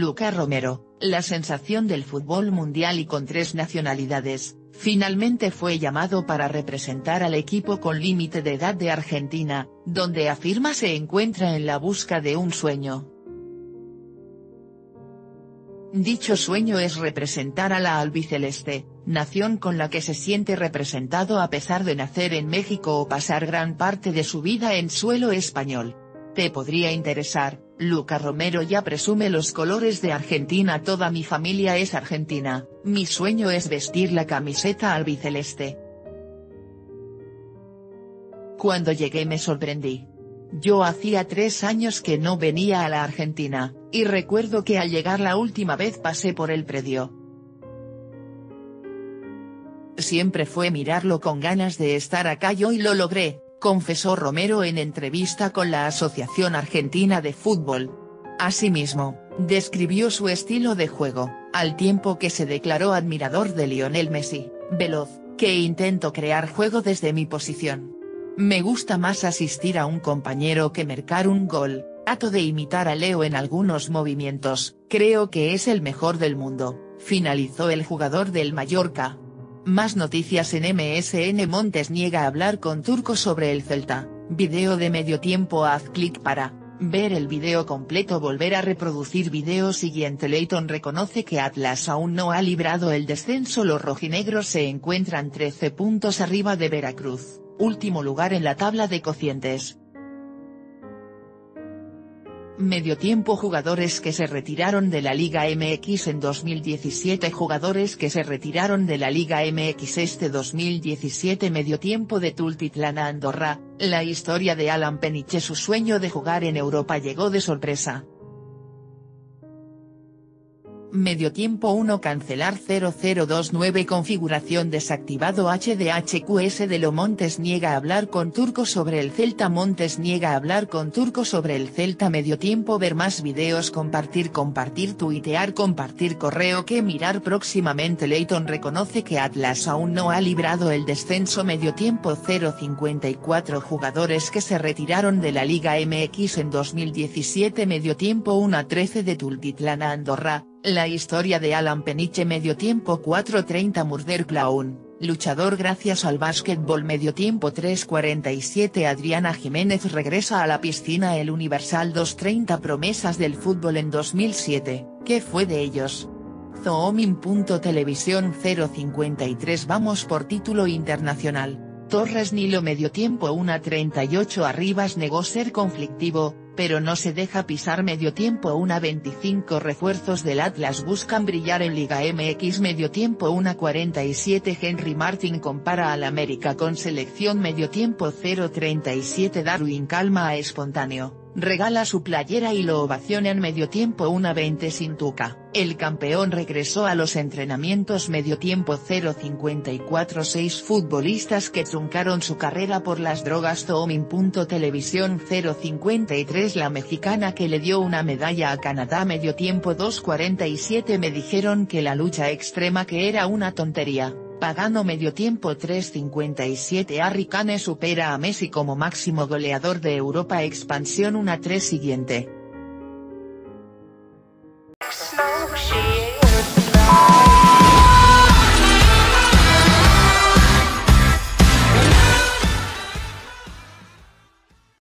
Luca Romero, la sensación del fútbol mundial y con tres nacionalidades, finalmente fue llamado para representar al equipo con límite de edad de Argentina, donde afirma se encuentra en la busca de un sueño. Dicho sueño es representar a la albiceleste, nación con la que se siente representado a pesar de nacer en México o pasar gran parte de su vida en suelo español. Te podría interesar, Luca Romero ya presume los colores de Argentina toda mi familia es argentina, mi sueño es vestir la camiseta albiceleste. Cuando llegué me sorprendí. Yo hacía tres años que no venía a la Argentina, y recuerdo que al llegar la última vez pasé por el predio. Siempre fue mirarlo con ganas de estar acá y hoy lo logré, confesó Romero en entrevista con la Asociación Argentina de Fútbol. Asimismo, describió su estilo de juego, al tiempo que se declaró admirador de Lionel Messi, veloz, que intento crear juego desde mi posición. Me gusta más asistir a un compañero que marcar un gol, trato de imitar a Leo en algunos movimientos, creo que es el mejor del mundo, finalizó el jugador del Mallorca. Más noticias en MSN Montes niega hablar con Turco sobre el Celta, video de medio tiempo haz clic para, ver el video completo volver a reproducir video siguiente Leighton reconoce que Atlas aún no ha librado el descenso los rojinegros se encuentran 13 puntos arriba de Veracruz, último lugar en la tabla de cocientes, Medio tiempo Jugadores que se retiraron de la Liga MX en 2017 Jugadores que se retiraron de la Liga MX este 2017 Medio tiempo de Tultitlán a Andorra, la historia de Alan Peniche su sueño de jugar en Europa llegó de sorpresa. Medio tiempo 1 Cancelar 0029 Configuración desactivado HDHQS de lo Montes niega hablar con Turco sobre el Celta Montes niega hablar con Turco sobre el Celta Medio tiempo Ver más videos Compartir Compartir Tuitear Compartir Correo que mirar próximamente Leighton reconoce que Atlas aún no ha librado el descenso Medio tiempo 054 Jugadores que se retiraron de la Liga MX en 2017 Medio tiempo 1 a 13 de Tultitlán a Andorra, la historia de Alan Peniche Medio tiempo 4.30 Murder Clown, luchador gracias al básquetbol Medio tiempo 3.47 Adriana Jiménez regresa a la piscina El Universal 2.30 Promesas del fútbol en 2007, ¿qué fue de ellos? Zoomin.televisión 053 Vamos por título internacional, Torres Nilo Medio tiempo 1.38 Arribas negó ser conflictivo, pero no se deja pisar medio tiempo una 25 refuerzos del Atlas buscan brillar en Liga MX medio tiempo una 47 Henry Martin compara al América con selección medio tiempo 037 Darwin calma a espontáneo regala su playera y lo ovaciona en medio tiempo una 20 sin tuca, el campeón regresó a los entrenamientos medio tiempo 054 6 futbolistas que truncaron su carrera por las drogas Televisión 053 la mexicana que le dio una medalla a Canadá medio tiempo 247 me dijeron que la lucha extrema que era una tontería. Pagano medio tiempo 3.57 Harry Kane supera a Messi como máximo goleador de Europa expansión 1-3 siguiente.